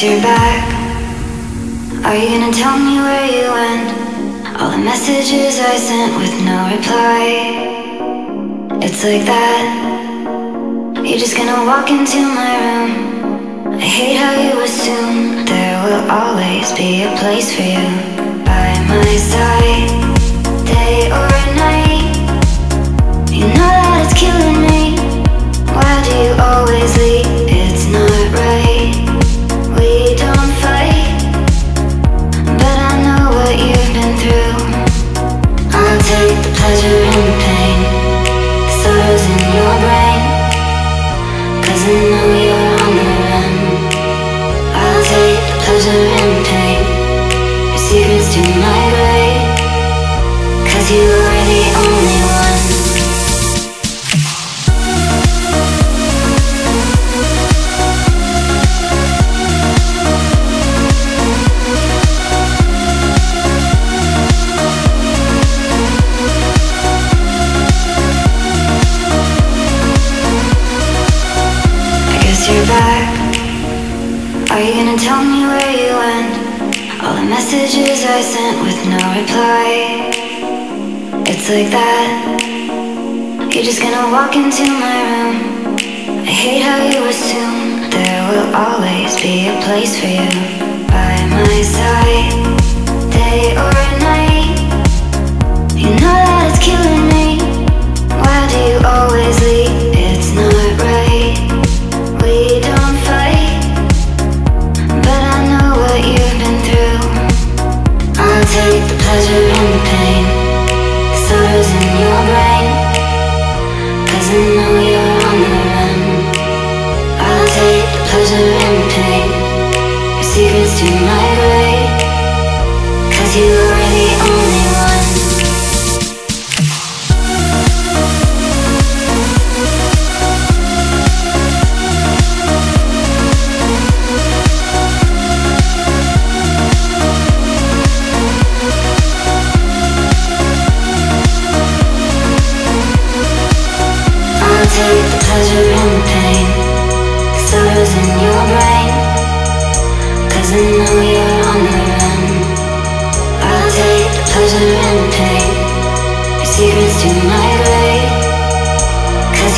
you're back. Are you gonna tell me where you went? All the messages I sent with no reply. It's like that. You're just gonna walk into my room. I hate how you assume there will always be a place for you by my side, day or take Are you gonna tell me where you went? All the messages I sent with no reply. It's like that. You're just gonna walk into my room. I hate how you assume there will always be a place for you pleasure and pain, sorrows in your brain. Know you're on the run. I'll take the pleasure and pain, your secrets to my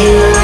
you